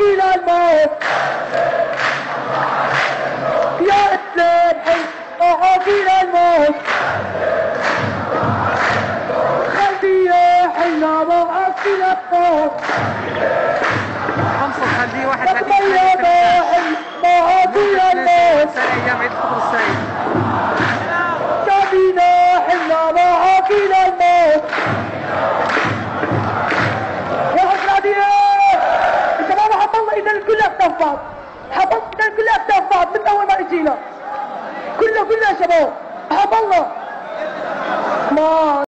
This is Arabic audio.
إلى الموت. يا إسلام حي معك إلى الموت خلي حينا معك إلى الموت انصر خليه واحد أكتاف بعض إذا الكل أكتاف بعض من أول ما إجينا كله كله يا شباب ما